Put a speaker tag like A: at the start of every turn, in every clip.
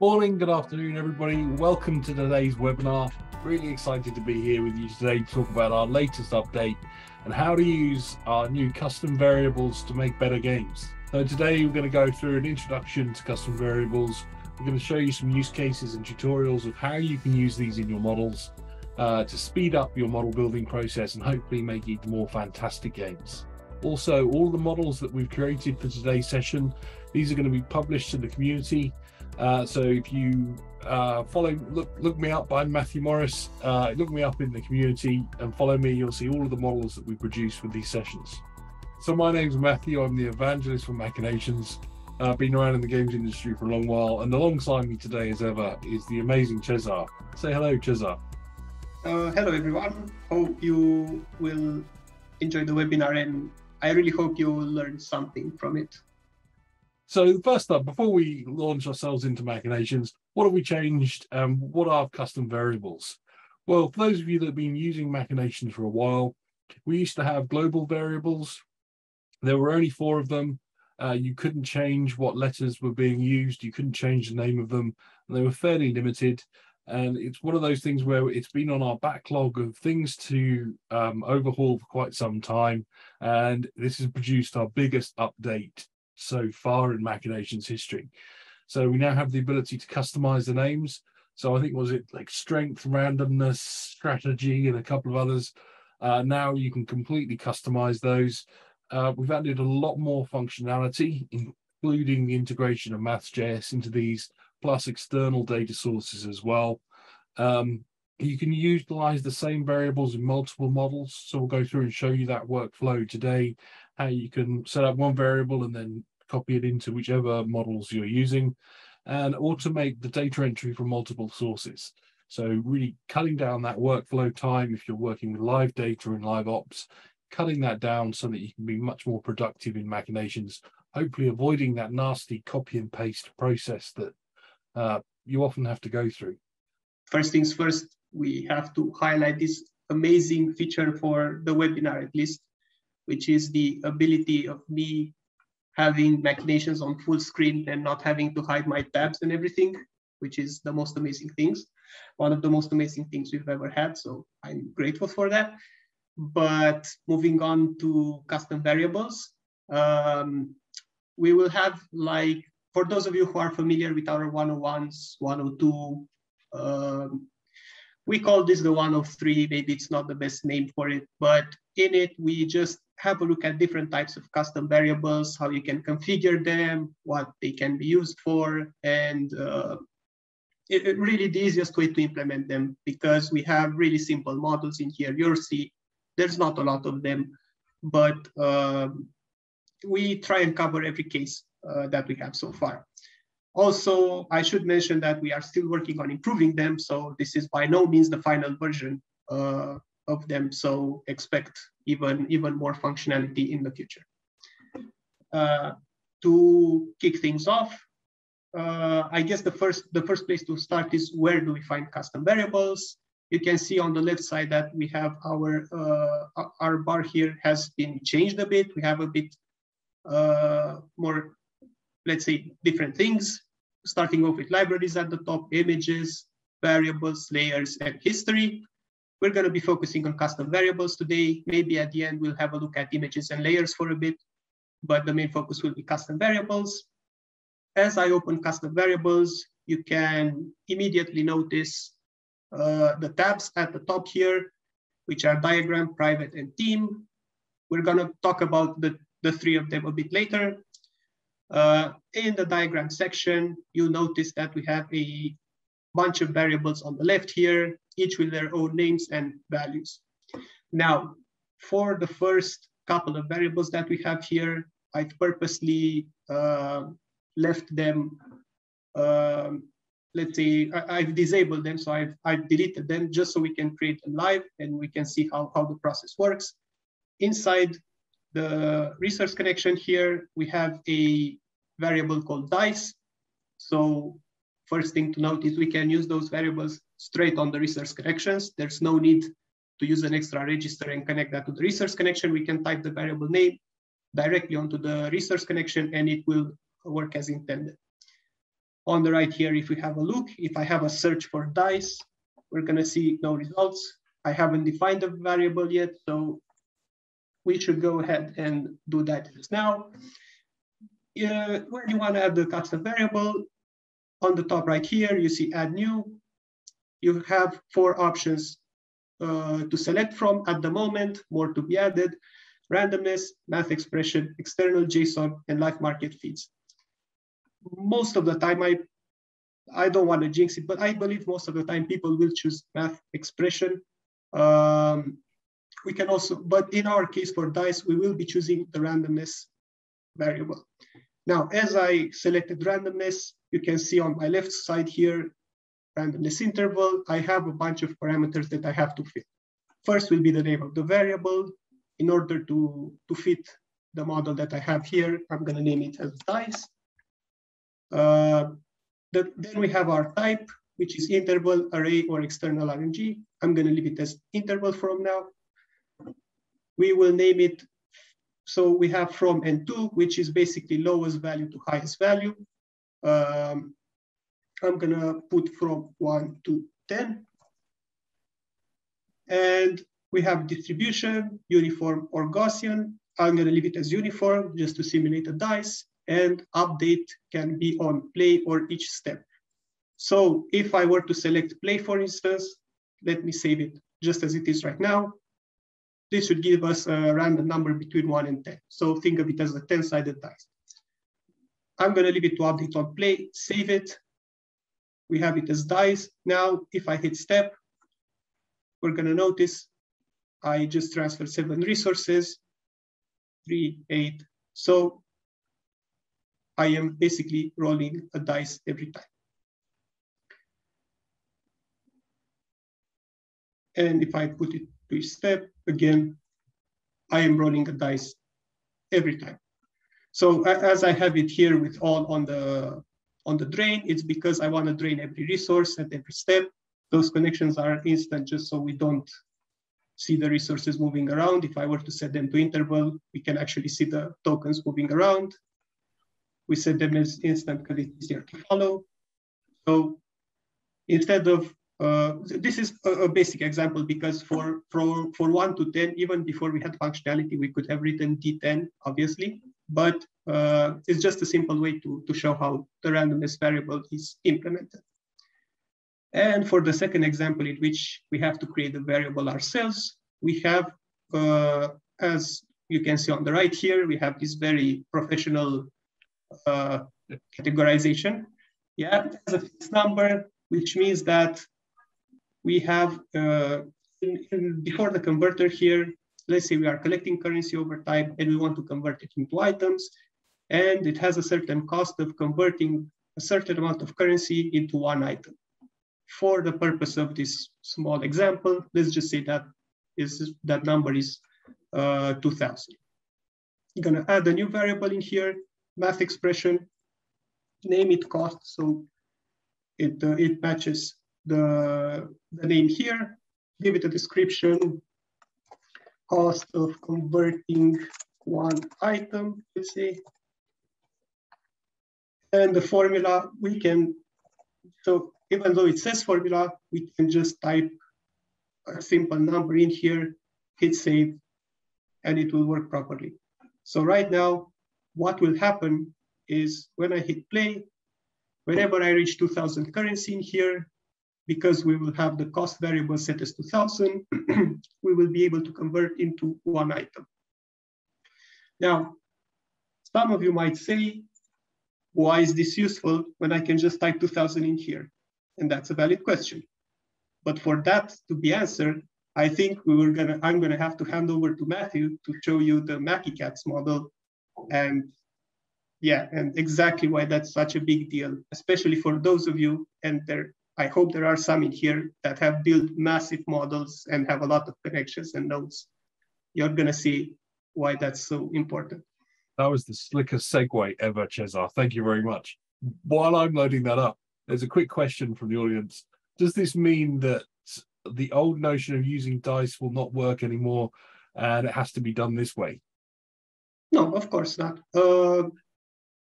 A: Morning, good afternoon, everybody. Welcome to today's webinar. Really excited to be here with you today to talk about our latest update and how to use our new custom variables to make better games. So today we're going to go through an introduction to custom variables. We're going to show you some use cases and tutorials of how you can use these in your models uh, to speed up your model building process and hopefully make it more fantastic games. Also, all the models that we've created for today's session, these are going to be published to the community uh, so if you uh, follow, look, look me up. I'm Matthew Morris. Uh, look me up in the community and follow me. You'll see all of the models that we produce for these sessions. So my name's Matthew. I'm the evangelist for Machinations. I've been around in the games industry for a long while, and alongside me today, as ever, is the amazing Cezar. Say hello, Cezar.
B: Uh, hello, everyone. Hope you will enjoy the webinar, and I really hope you learn something from it.
A: So first up, before we launch ourselves into machinations, what have we changed and what are custom variables? Well, for those of you that have been using machinations for a while, we used to have global variables. There were only four of them. Uh, you couldn't change what letters were being used. You couldn't change the name of them. And they were fairly limited. And it's one of those things where it's been on our backlog of things to um, overhaul for quite some time. And this has produced our biggest update so far in Machinations history. So we now have the ability to customize the names. So I think was it like strength, randomness, strategy, and a couple of others. Uh, now you can completely customize those. Uh, we've added a lot more functionality, including the integration of Maths.js into these, plus external data sources as well. Um, you can utilize the same variables in multiple models. So we'll go through and show you that workflow today how you can set up one variable and then copy it into whichever models you're using and automate the data entry from multiple sources. So really cutting down that workflow time if you're working with live data and live ops, cutting that down so that you can be much more productive in machinations, hopefully avoiding that nasty copy and paste process that uh, you often have to go through.
B: First things first, we have to highlight this amazing feature for the webinar at least which is the ability of me having machinations on full screen and not having to hide my tabs and everything, which is the most amazing things. One of the most amazing things we've ever had. So I'm grateful for that. But moving on to custom variables, um, we will have like, for those of you who are familiar with our 101s, 102, um, we call this the 103, maybe it's not the best name for it, but in it, we just have a look at different types of custom variables, how you can configure them, what they can be used for, and uh, it, it really the easiest way to implement them because we have really simple models in here. You'll see there's not a lot of them, but um, we try and cover every case uh, that we have so far. Also, I should mention that we are still working on improving them. So this is by no means the final version uh, of them. So expect even, even more functionality in the future. Uh, to kick things off, uh, I guess the first, the first place to start is where do we find custom variables? You can see on the left side that we have our, uh, our bar here has been changed a bit. We have a bit uh, more, let's say, different things, starting off with libraries at the top, images, variables, layers, and history. We're going to be focusing on custom variables today. Maybe at the end, we'll have a look at images and layers for a bit, but the main focus will be custom variables. As I open custom variables, you can immediately notice uh, the tabs at the top here, which are diagram, private, and team. We're going to talk about the, the three of them a bit later. Uh, in the diagram section, you'll notice that we have a bunch of variables on the left here, each with their own names and values. Now, for the first couple of variables that we have here, I've purposely uh, left them, um, let's say, I, have disabled them, so I've, I've deleted them just so we can create them live and we can see how, how the process works. Inside the resource connection here, we have a variable called dice. So first thing to note is we can use those variables straight on the resource connections. There's no need to use an extra register and connect that to the resource connection. We can type the variable name directly onto the resource connection and it will work as intended. on the right here, if we have a look, if I have a search for dice, we're gonna see no results. I haven't defined a variable yet, so we should go ahead and do that just now. Uh, when you wanna add the custom variable, on the top right here, you see add new. You have four options uh, to select from at the moment, more to be added, randomness, math expression, external JSON, and live market feeds. Most of the time, I, I don't want to jinx it, but I believe most of the time people will choose math expression. Um, we can also, but in our case for dice, we will be choosing the randomness variable. Now, as I selected randomness, you can see on my left side here, randomness interval, I have a bunch of parameters that I have to fit. First will be the name of the variable. In order to, to fit the model that I have here, I'm gonna name it as dice. Uh, the, then we have our type, which is interval, array, or external RNG. I'm gonna leave it as interval from now. We will name it, so we have from and to, which is basically lowest value to highest value. Um, I'm gonna put from one to 10. And we have distribution, uniform or Gaussian. I'm gonna leave it as uniform just to simulate a dice and update can be on play or each step. So if I were to select play, for instance, let me save it just as it is right now. This should give us a random number between one and 10. So think of it as a 10 sided dice. I'm gonna leave it to update on play, save it. We have it as dice. Now, if I hit step, we're gonna notice I just transferred seven resources, three, eight. So I am basically rolling a dice every time. And if I put it to each step, again, I am rolling a dice every time. So as I have it here with all on the on the drain, it's because I want to drain every resource at every step. Those connections are instant just so we don't see the resources moving around. If I were to set them to interval, we can actually see the tokens moving around. We set them as instant because it's easier to follow. So instead of uh, this is a, a, basic example because for, for, for 1 to 10, even before we had functionality, we could have written D10, obviously, but uh, it's just a simple way to, to show how the randomness variable is implemented. And for the second example in which we have to create a variable ourselves, we have, uh, as you can see on the right here, we have this very professional uh, categorization. Yeah, as a fixed number, which means that we have, uh, in, in, before the converter here, let's say we are collecting currency over time and we want to convert it into items, and it has a certain cost of converting a certain amount of currency into one item. For the purpose of this small example, let's just say that is that number is uh, 2000. You're gonna add a new variable in here, math expression, name it cost, so it, uh, it matches the, the name here, give it a description, cost of converting one item, let's say. And the formula, we can, so even though it says formula, we can just type a simple number in here, hit save, and it will work properly. So right now, what will happen is when I hit play, whenever I reach 2000 currency in here, because we will have the cost variable set as 2000, we will be able to convert into one item. Now, some of you might say, why is this useful when I can just type 2000 in here? And that's a valid question. But for that to be answered, I think we were gonna, I'm gonna have to hand over to Matthew to show you the Cats model and yeah, and exactly why that's such a big deal, especially for those of you, and there I hope there are some in here that have built massive models and have a lot of connections and nodes. You're gonna see why that's so important.
A: That was the slickest segue ever, Cezar. Thank you very much. While I'm loading that up, there's a quick question from the audience. Does this mean that the old notion of using dice will not work anymore and it has to be done this way?
B: No, of course not. Uh,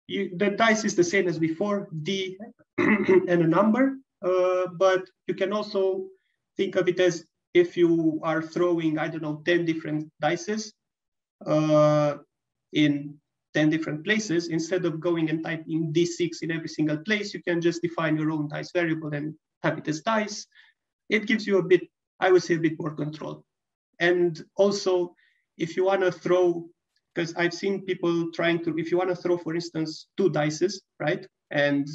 B: you, the dice is the same as before, D and a number, uh, but you can also think of it as if you are throwing, I don't know, 10 different dices uh, in 10 different places, instead of going and typing D6 in every single place, you can just define your own dice variable and have it as dice. It gives you a bit, I would say a bit more control. And also, if you wanna throw, because I've seen people trying to, if you wanna throw, for instance, two dices, right? And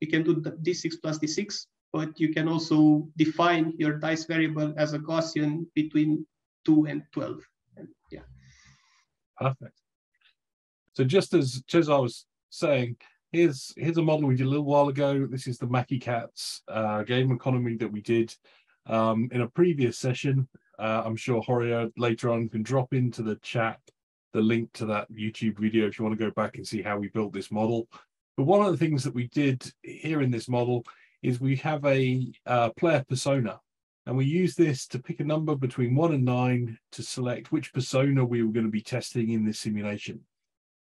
B: you can do D6 plus D6, but you can also define your dice variable as a Gaussian between two and 12. And yeah.
A: Perfect. So just as Cezar was saying, here's here's a model we did a little while ago. This is the MachiCatz uh, game economy that we did um, in a previous session. Uh, I'm sure Horia later on can drop into the chat the link to that YouTube video if you want to go back and see how we built this model. But one of the things that we did here in this model is we have a uh, player persona and we use this to pick a number between one and nine to select which persona we were going to be testing in this simulation.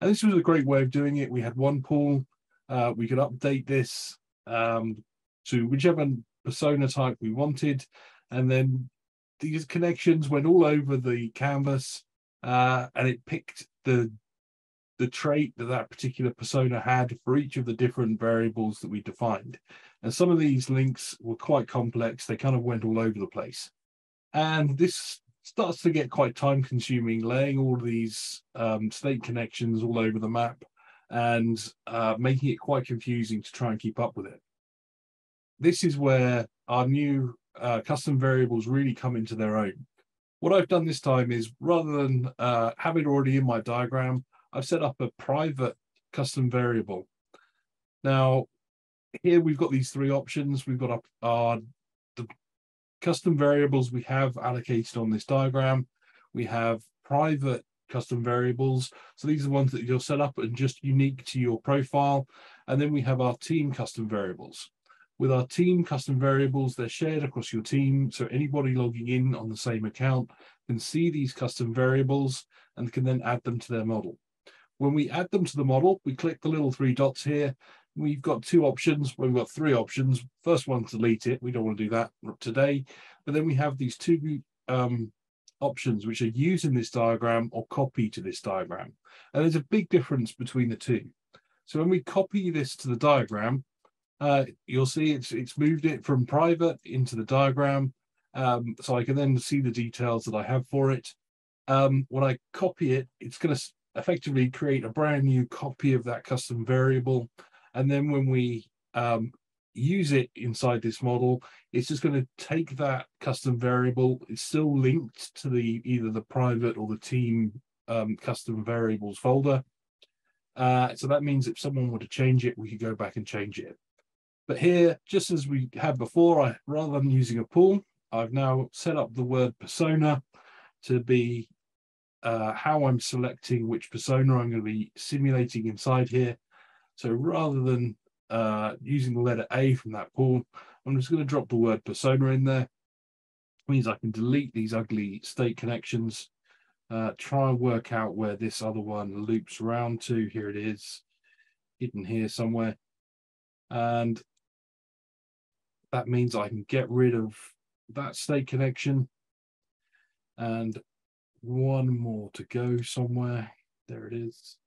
A: And this was a great way of doing it. We had one pool. Uh, we could update this um, to whichever persona type we wanted. And then these connections went all over the canvas uh, and it picked the the trait that that particular persona had for each of the different variables that we defined. And some of these links were quite complex. They kind of went all over the place. And this starts to get quite time consuming laying all these um, state connections all over the map and uh, making it quite confusing to try and keep up with it. This is where our new uh, custom variables really come into their own. What I've done this time is rather than uh, have it already in my diagram, I've set up a private custom variable. Now, here we've got these three options. We've got our, custom variables we have allocated on this diagram. We have private custom variables. So these are ones that you'll set up and just unique to your profile. And then we have our team custom variables. With our team custom variables, they're shared across your team. So anybody logging in on the same account can see these custom variables and can then add them to their model. When we add them to the model, we click the little three dots here we've got two options. Well, we've got three options. First one, delete it. We don't want to do that today. But then we have these two um, options which are used in this diagram or copy to this diagram. And there's a big difference between the two. So when we copy this to the diagram, uh, you'll see it's it's moved it from private into the diagram. Um, so I can then see the details that I have for it. Um, when I copy it, it's going to effectively create a brand new copy of that custom variable and then when we um, use it inside this model, it's just going to take that custom variable. It's still linked to the either the private or the team um, custom variables folder. Uh, so that means if someone were to change it, we could go back and change it. But here, just as we had before, I, rather than using a pool, I've now set up the word persona to be uh, how I'm selecting which persona I'm going to be simulating inside here. So rather than uh, using the letter A from that pool, I'm just going to drop the word persona in there. It means I can delete these ugly state connections, uh, try and work out where this other one loops around to. Here it is, hidden here somewhere. And that means I can get rid of that state connection and one more to go somewhere. There it is.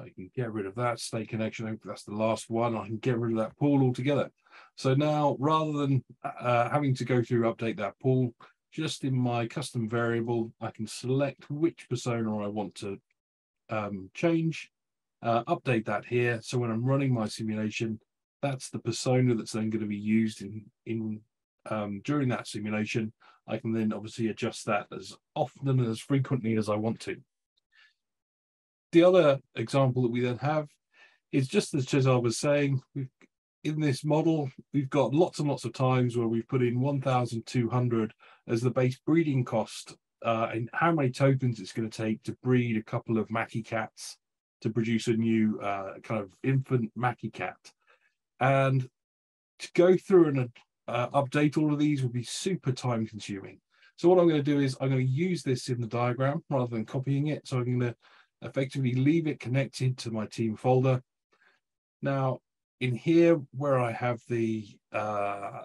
A: I can get rid of that state connection. That's the last one. I can get rid of that pool altogether. So now, rather than uh, having to go through update that pool, just in my custom variable, I can select which persona I want to um, change, uh, update that here. So when I'm running my simulation, that's the persona that's then going to be used in in um, during that simulation. I can then obviously adjust that as often and as frequently as I want to the other example that we then have is just as Cezar was saying, in this model, we've got lots and lots of times where we've put in 1,200 as the base breeding cost uh, and how many tokens it's going to take to breed a couple of Mackie cats to produce a new uh, kind of infant Mackie cat. And to go through and uh, update all of these would be super time consuming. So what I'm going to do is I'm going to use this in the diagram rather than copying it. So I'm going to effectively leave it connected to my team folder. Now, in here where I have the uh,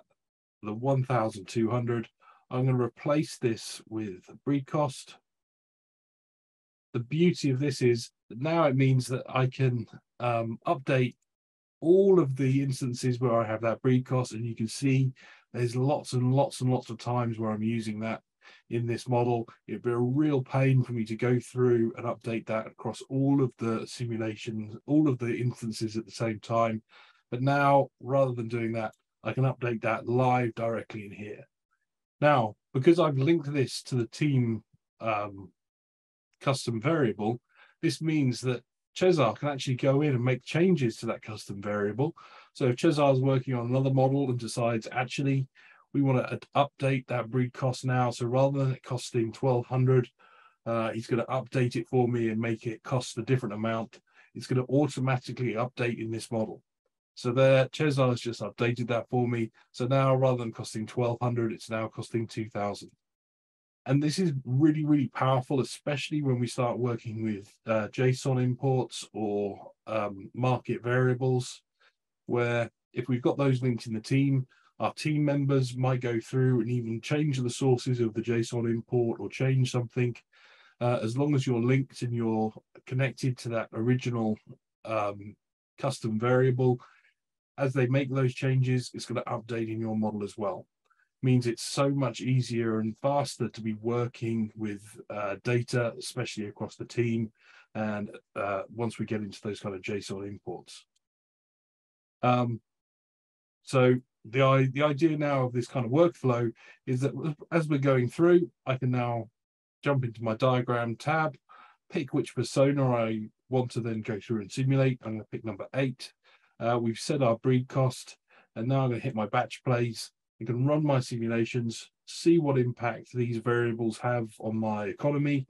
A: the 1,200, I'm going to replace this with breed cost. The beauty of this is that now it means that I can um, update all of the instances where I have that breed cost, and you can see there's lots and lots and lots of times where I'm using that in this model. It'd be a real pain for me to go through and update that across all of the simulations, all of the instances at the same time. But now, rather than doing that, I can update that live directly in here. Now, because I've linked this to the team um, custom variable, this means that Cezar can actually go in and make changes to that custom variable. So if Cezar is working on another model and decides, actually, we want to update that breed cost now. So rather than it costing 1200, uh, he's going to update it for me and make it cost a different amount. It's going to automatically update in this model. So there, Cezar has just updated that for me. So now rather than costing 1200, it's now costing 2000. And this is really, really powerful, especially when we start working with uh, JSON imports or um, market variables, where if we've got those linked in the team, our team members might go through and even change the sources of the JSON import or change something. Uh, as long as you're linked and you're connected to that original um, custom variable, as they make those changes, it's going to update in your model as well. Means it's so much easier and faster to be working with uh, data, especially across the team. And uh, once we get into those kind of JSON imports. Um, so the, the idea now of this kind of workflow is that as we're going through, I can now jump into my diagram tab, pick which persona I want to then go through and simulate. I'm going to pick number eight. Uh, we've set our breed cost, and now I'm going to hit my batch plays. I can run my simulations, see what impact these variables have on my economy,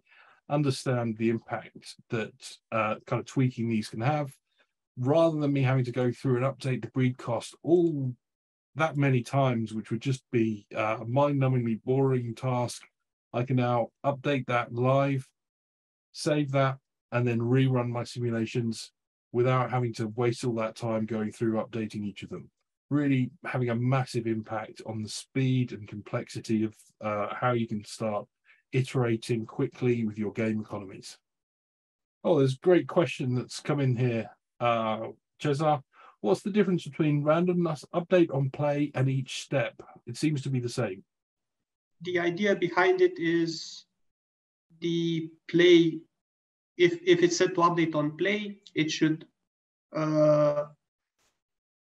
A: understand the impact that uh, kind of tweaking these can have, rather than me having to go through and update the breed cost all that many times, which would just be uh, a mind-numbingly boring task. I can now update that live, save that, and then rerun my simulations without having to waste all that time going through updating each of them. Really having a massive impact on the speed and complexity of uh, how you can start iterating quickly with your game economies. Oh, there's a great question that's come in here. Uh, Cezar, What's the difference between randomness update on play and each step? It seems to be the same.
B: The idea behind it is the play, if, if it's set to update on play, it should uh,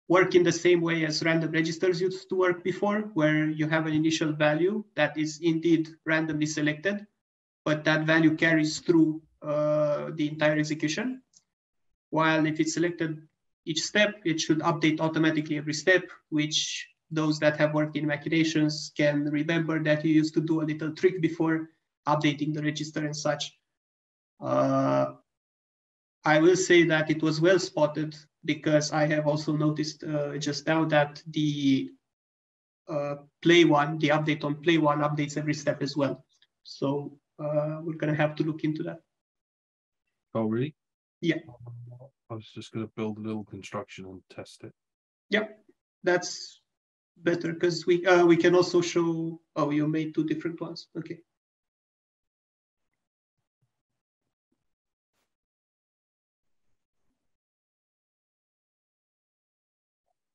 B: work in the same way as random registers used to work before, where you have an initial value that is indeed randomly selected, but that value carries through uh, the entire execution. While if it's selected each step. It should update automatically every step, which those that have worked in machinations can remember that you used to do a little trick before updating the register and such. Uh, I will say that it was well spotted because I have also noticed uh, just now that the uh, play one, the update on play one updates every step as well. So uh, we're gonna have to look into that.
A: Oh, really?
B: Yeah.
A: I was just going to build a little construction and test it.
B: Yep, that's better because we uh, we can also show. Oh, you made two different ones. Okay.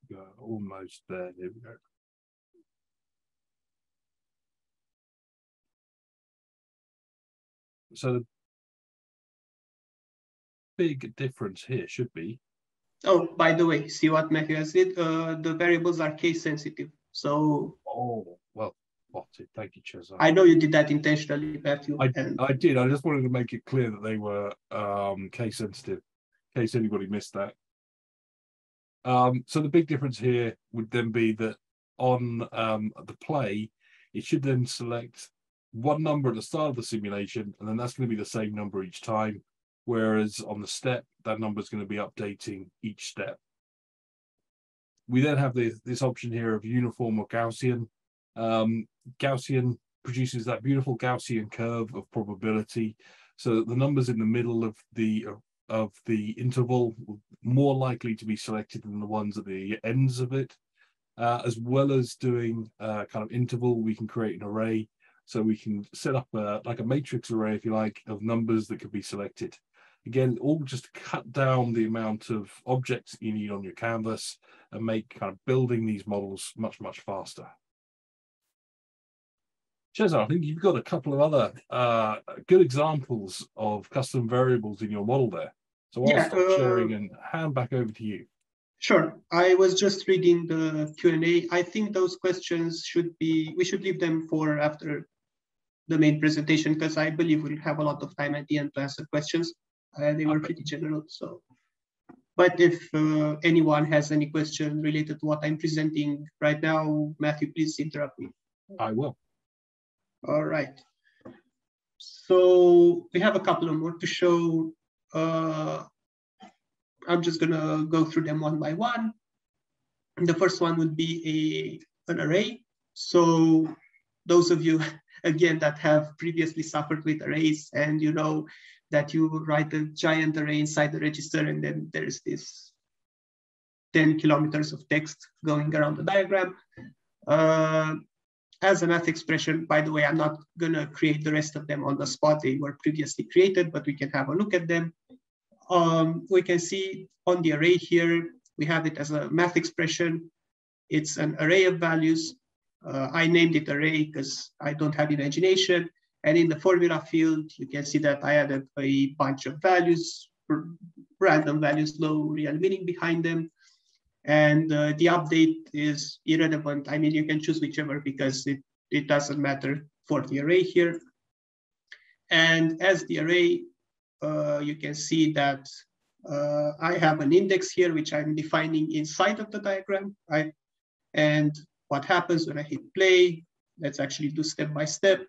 A: Yeah, almost there. There we go. So the big difference here should be.
B: Oh, by the way, see what Matthew has said? Uh, the variables are case sensitive. So.
A: Oh, well, spotted. Thank you, Cezar.
B: I know you did that intentionally, Matthew.
A: I, and... I did. I just wanted to make it clear that they were um, case sensitive, in case anybody missed that. Um, so the big difference here would then be that on um, the play, it should then select one number at the start of the simulation, and then that's going to be the same number each time whereas on the step, that number is going to be updating each step. We then have this, this option here of uniform or Gaussian. Um, Gaussian produces that beautiful Gaussian curve of probability, so the numbers in the middle of the of the interval more likely to be selected than the ones at the ends of it. Uh, as well as doing uh, kind of interval, we can create an array. So we can set up a, like a matrix array, if you like, of numbers that could be selected. Again, all just cut down the amount of objects you need on your canvas and make kind of building these models much, much faster. Cezar, I think you've got a couple of other uh, good examples of custom variables in your model there. So I'll yeah, stop uh, sharing and hand back over to you.
B: Sure. I was just reading the Q&A. I think those questions should be, we should leave them for after the main presentation because I believe we'll have a lot of time at the end to answer questions. Uh, they were pretty general, so. But if uh, anyone has any question related to what I'm presenting right now, Matthew, please interrupt me.
A: I will.
B: All right. So we have a couple of more to show. Uh, I'm just gonna go through them one by one. The first one would be a, an array. So those of you, again, that have previously suffered with arrays and you know that you write a giant array inside the register and then there's this 10 kilometers of text going around the diagram. Uh, as a math expression, by the way, I'm not gonna create the rest of them on the spot. They were previously created, but we can have a look at them um, we can see on the array here, we have it as a math expression. It's an array of values. Uh, I named it array because I don't have imagination. And in the formula field, you can see that I added a bunch of values, random values, no real meaning behind them. And uh, the update is irrelevant. I mean, you can choose whichever because it, it doesn't matter for the array here. And as the array, uh, you can see that uh, I have an index here, which I'm defining inside of the diagram, right? And what happens when I hit play, let's actually do step by step,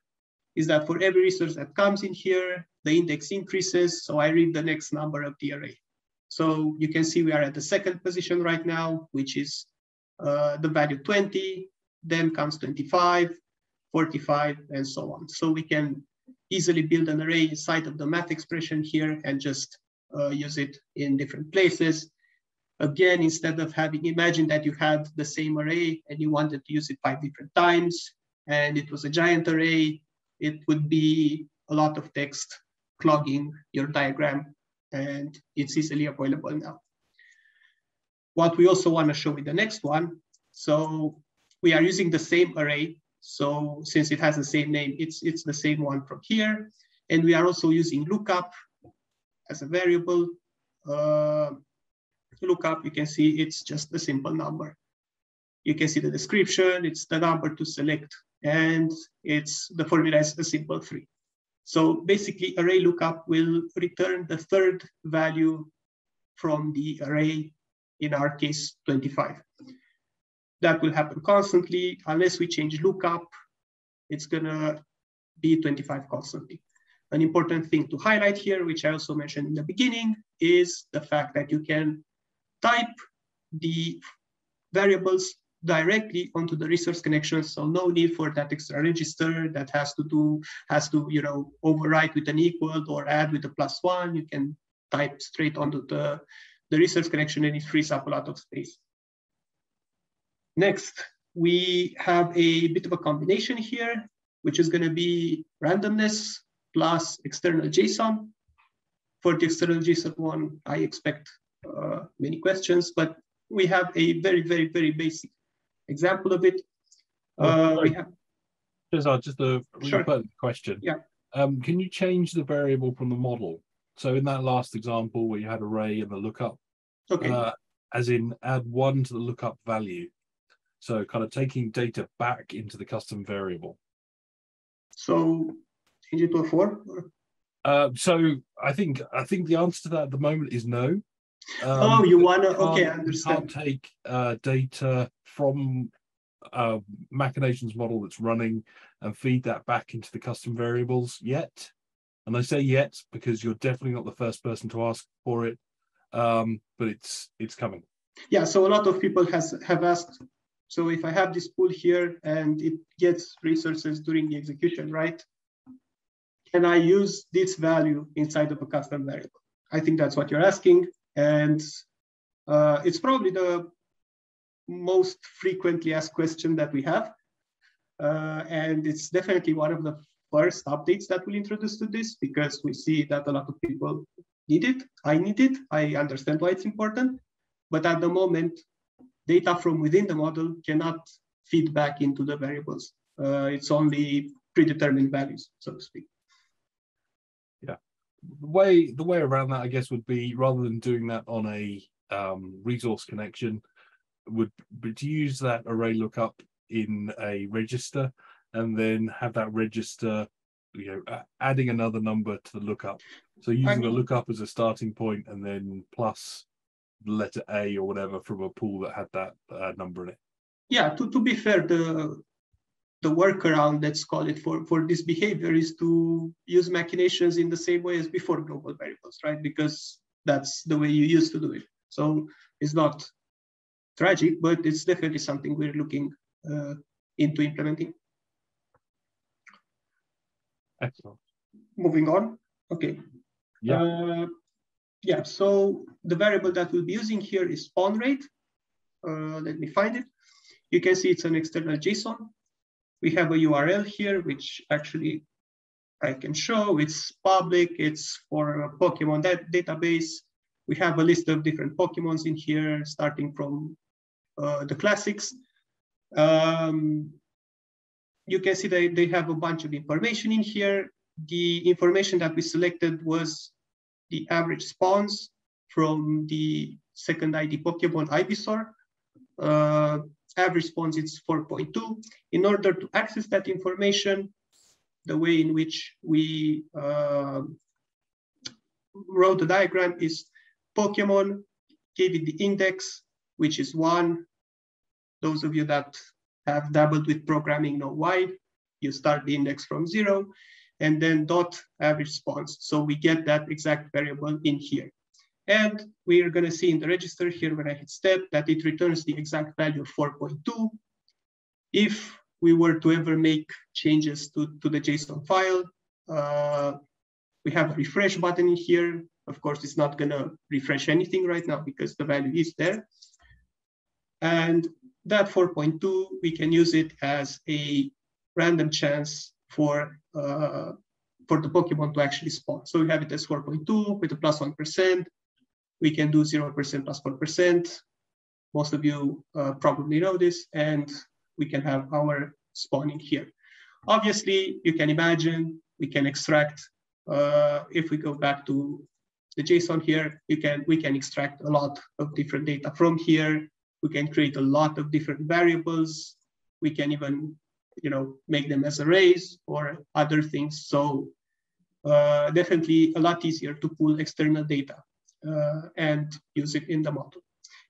B: is that for every resource that comes in here, the index increases, so I read the next number of the array. So you can see we are at the second position right now, which is uh, the value 20, then comes 25, 45, and so on. So we can easily build an array inside of the math expression here and just uh, use it in different places. Again, instead of having, imagine that you had the same array and you wanted to use it five different times and it was a giant array, it would be a lot of text clogging your diagram and it's easily available now. What we also want to show with the next one, so we are using the same array so since it has the same name, it's, it's the same one from here. And we are also using lookup as a variable. Uh, lookup, you can see it's just a simple number. You can see the description, it's the number to select, and it's the formula is a simple three. So basically array lookup will return the third value from the array, in our case, 25. That will happen constantly. Unless we change lookup, it's gonna be 25 constantly. An important thing to highlight here, which I also mentioned in the beginning, is the fact that you can type the variables directly onto the resource connection. So no need for that extra register that has to do, has to, you know, overwrite with an equal or add with a plus one. You can type straight onto the, the resource connection and it frees up a lot of space. Next, we have a bit of a combination here, which is going to be randomness plus external JSON. For the external JSON one, I expect uh, many questions, but we have a very, very, very basic example of it. Uh, we have
A: just, uh, just a sure. question.
B: Yeah.
A: Um, can you change the variable from the model? So in that last example where you had array and the lookup,
B: okay. Uh,
A: as in add one to the lookup value, so kind of taking data back into the custom variable.
B: So change it to a four?
A: Uh, so I think I think the answer to that at the moment is no.
B: Um, oh, you wanna? Okay, I understand.
A: Can't take uh, data from a machinations model that's running and feed that back into the custom variables yet. And I say yet because you're definitely not the first person to ask for it, um, but it's it's coming.
B: Yeah. So a lot of people has have asked So if I have this pool here and it gets resources during the execution, right? Can I use this value inside of a custom variable? I think that's what you're asking. And uh, it's probably the most frequently asked question that we have. Uh, and it's definitely one of the first updates that we'll introduce to this because we see that a lot of people need it. I need it. I understand why it's important. But at the moment, data from within the model cannot feed back into the variables. Uh, it's only predetermined values, so to speak.
A: The way the way around that, I guess, would be rather than doing that on a um, resource connection, would be to use that array lookup in a register and then have that register you know adding another number to the lookup. So using the lookup as a starting point and then plus the letter a or whatever from a pool that had that uh, number in it.
B: Yeah to, to be fair the the workaround let's call it for for this behavior is to use machinations in the same way as before global variables right because that's the way you used to do it so it's not tragic but it's definitely something we're looking uh, into implementing
A: Excellent.
B: Moving on. Okay.
A: Yeah.
B: Uh, yeah. So the variable that we'll be using here is spawn rate. Uh, let me find it. You can see it's an external JSON. We have a URL here, which actually I can show. It's public. It's for a Pokemon that database. We have a list of different Pokemons in here, starting from uh, the classics. Um, you can see that they have a bunch of information in here. The information that we selected was the average spawns from the second ID Pokemon Ivysaur. Uh, average response is 4.2. In order to access that information, the way in which we uh, wrote the diagram is Pokemon gave it the index, which is one. Those of you that have dabbled with programming know why. You start the index from zero and then dot average response. So we get that exact variable in here. And we are gonna see in the register here when I hit step that it returns the exact value of 4.2. If we were to ever make changes to, to the JSON file, uh, we have a refresh button in here. Of course, it's not gonna refresh anything right now because the value is there. And that 4.2, we can use it as a random chance for, uh, for the Pokemon to actually spawn. So we have it as 4.2 with a plus 1. We can do 0% plus 4%. Most of you uh, probably know this, and we can have our spawning here. Obviously, you can imagine we can extract, uh, if we go back to the JSON here, you can, we can extract a lot of different data from here we can create a lot of different variables. We can even, you know, make them as arrays or other things. So uh, definitely a lot easier to pull external data and use it in the model.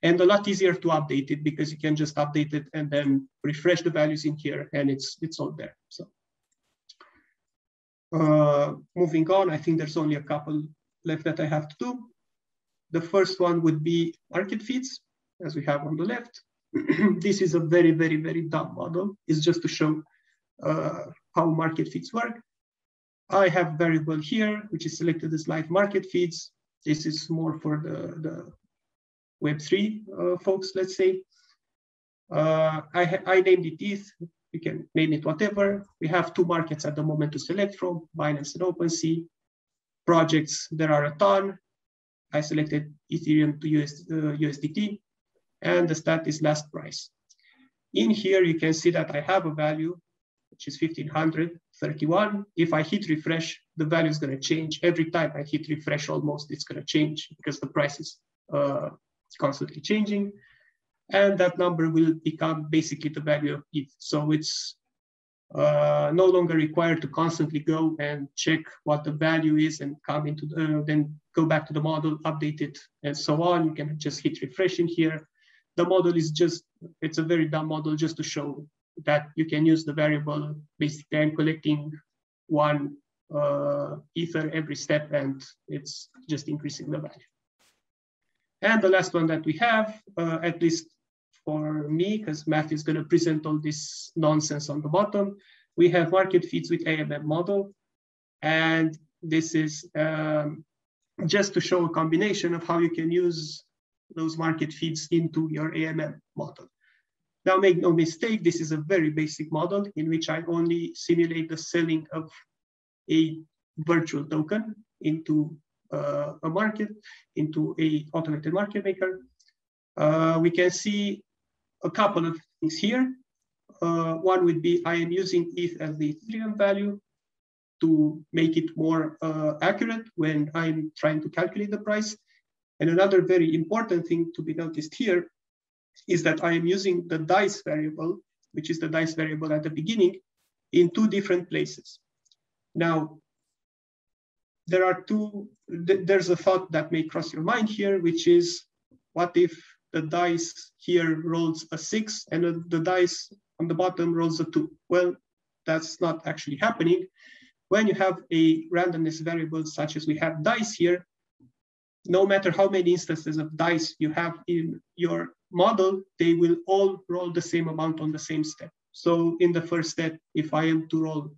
B: And a lot easier to update it because you can just update it and then refresh the values in here and it's, it's all there. So uh, moving on, I think there's only a couple left that I have to do. The first one would be market feeds as we have on the left. this is a very, very, very dumb model. It's just to show uh, how market feeds work. I have variable here, which is selected as live market feeds. This is more for the, the Web3 uh, folks, let's say. Uh, I, I named it ETH. You can name it whatever. We have two markets at the moment to select from, Binance and OpenSea. Projects, there are a ton. I selected Ethereum to US, uh, USDT and the stat is last price. In here, you can see that I have a value, which is 1531. If I hit refresh, the value is going to change. Every time I hit refresh, almost it's going to change because the price is uh, constantly changing. And that number will become basically the value of ETH. So it's uh, no longer required to constantly go and check what the value is and come into the, uh, then go back to the model, update it, and so on. You can just hit refresh in here the model is just, it's a very dumb model just to show that you can use the variable basically and collecting one uh, ether every step and it's just increasing the value. And the last one that we have, uh, at least for me because Matt is going to present all this nonsense on the bottom. We have market feeds with AMM model. And this is um, just to show a combination of how you can use those market feeds into your AMM model. Now, make no mistake, this is a very basic model in which I only simulate the selling of a virtual token into uh, a market, into a automated market maker. Uh, we can see a couple of things here. Uh, one would be I am using ETH as the Ethereum value to make it more uh, accurate when I'm trying to calculate the price. And another very important thing to be noticed here is that I am using the dice variable, which is the dice variable at the beginning, in two different places. Now, there are two, th there's a thought that may cross your mind here, which is what if the dice here rolls a six and the dice on the bottom rolls a two? Well, that's not actually happening. When you have a randomness variable such as we have dice here, no matter how many instances of dice you have in your model, they will all roll the same amount on the same step. So in the first step, if I am to roll,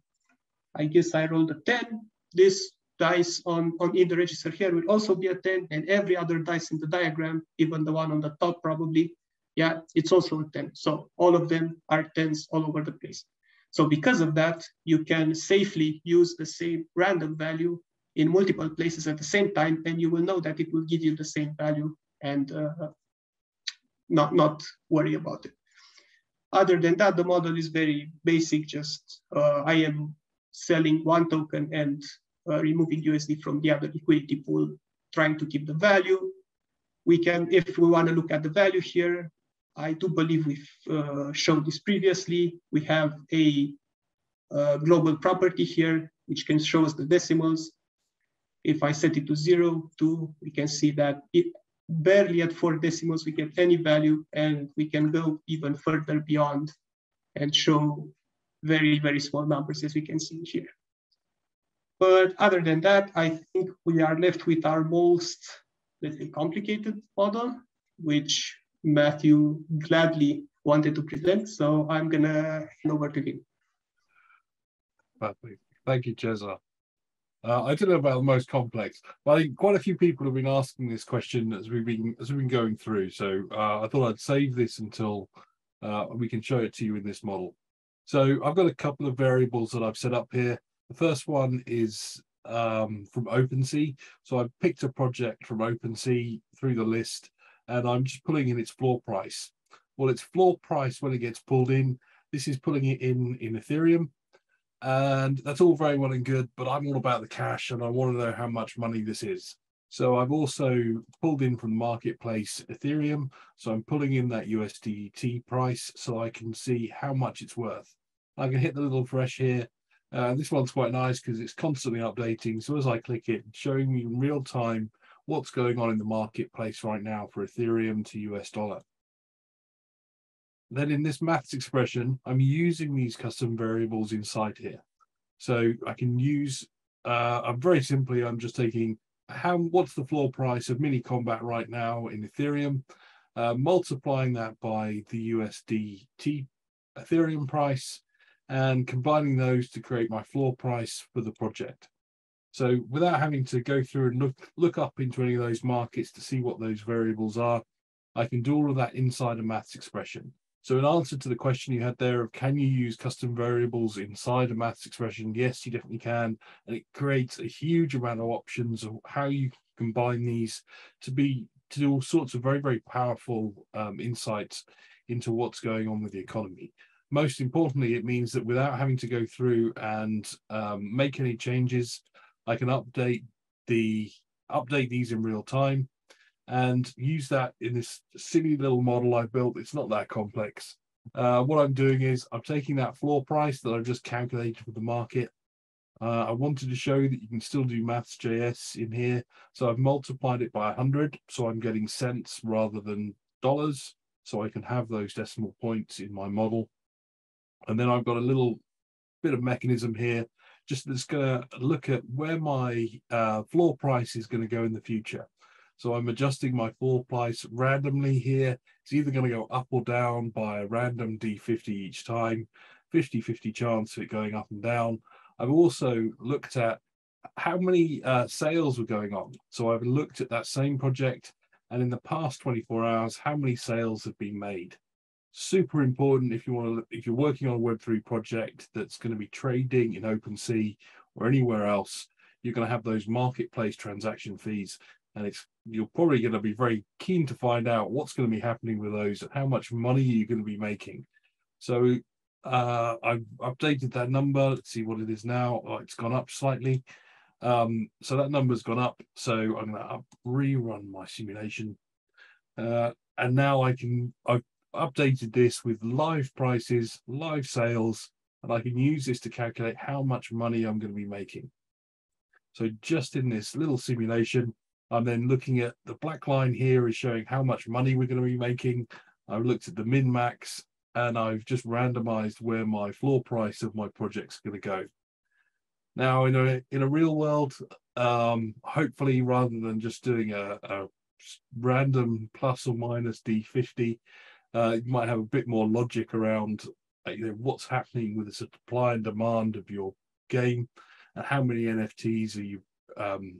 B: I guess I rolled a 10, this dice on, on in the register here will also be a 10, and every other dice in the diagram, even the one on the top probably, yeah, it's also a 10. So all of them are 10s all over the place. So because of that, you can safely use the same random value in multiple places at the same time, and you will know that it will give you the same value and uh, not, not worry about it. Other than that, the model is very basic, just uh, I am selling one token and uh, removing USD from the other liquidity pool, trying to keep the value. We can, if we want to look at the value here, I do believe we've uh, shown this previously. We have a, uh, global property here, which can show us the decimals. If I set it to zero, two, we can see that it barely at four decimals, we get any value and we can go even further beyond and show very, very small numbers as we can see here. But other than that, I think we are left with our most, let's say, complicated model, which Matthew gladly wanted to present. So I'm going to hand over to him.
A: Perfect. Thank you, Cezar. Uh, I don't know about the most complex, but I think quite a few people have been asking this question as we've been as we've been going through. So uh, I thought I'd save this until uh, we can show it to you in this model. So I've got a couple of variables that I've set up here. The first one is um, from OpenSea. So I've picked a project from OpenSea through the list and I'm just pulling in its floor price. Well, its floor price when it gets pulled in, this is pulling it in in Ethereum. And that's all very well and good, but I'm all about the cash and I want to know how much money this is. So I've also pulled in from the marketplace Ethereum. So I'm pulling in that USDT price so I can see how much it's worth. I can hit the little fresh here. Uh, this one's quite nice because it's constantly updating. So as I click it, showing me in real time what's going on in the marketplace right now for Ethereum to US dollar. Then in this maths expression, I'm using these custom variables inside here. So I can use, uh, I'm very simply, I'm just taking how what's the floor price of mini combat right now in Ethereum, uh, multiplying that by the USDT Ethereum price, and combining those to create my floor price for the project. So without having to go through and look, look up into any of those markets to see what those variables are, I can do all of that inside a maths expression. So in answer to the question you had there of can you use custom variables inside a maths expression? Yes, you definitely can. And it creates a huge amount of options of how you combine these to be to do all sorts of very, very powerful um, insights into what's going on with the economy. Most importantly, it means that without having to go through and um, make any changes, I can update the update these in real time and use that in this silly little model I built. It's not that complex. Uh, what I'm doing is I'm taking that floor price that I've just calculated for the market. Uh, I wanted to show that you can still do maths.js in here. So I've multiplied it by 100. So I'm getting cents rather than dollars. So I can have those decimal points in my model. And then I've got a little bit of mechanism here just that's going to look at where my uh, floor price is going to go in the future. So I'm adjusting my floor price randomly here. It's either going to go up or down by a random D50 each time, 50-50 chance of it going up and down. I've also looked at how many uh, sales were going on. So I've looked at that same project and in the past 24 hours, how many sales have been made. Super important if you want to, if you're working on a Web3 project that's going to be trading in OpenSea or anywhere else, you're going to have those marketplace transaction fees. And it's you're probably going to be very keen to find out what's going to be happening with those and how much money you're going to be making. So uh, I've updated that number. Let's see what it is now. Oh, it's gone up slightly. Um, so that number's gone up. So I'm going to rerun my simulation. Uh, and now I can, I've updated this with live prices, live sales, and I can use this to calculate how much money I'm going to be making. So just in this little simulation, I'm then looking at the black line here is showing how much money we're going to be making. I've looked at the min max and I've just randomized where my floor price of my project's going to go. Now, in a in a real world, um, hopefully, rather than just doing a, a random plus or minus D50, uh, you might have a bit more logic around you know, what's happening with the supply and demand of your game, and how many NFTs are you um,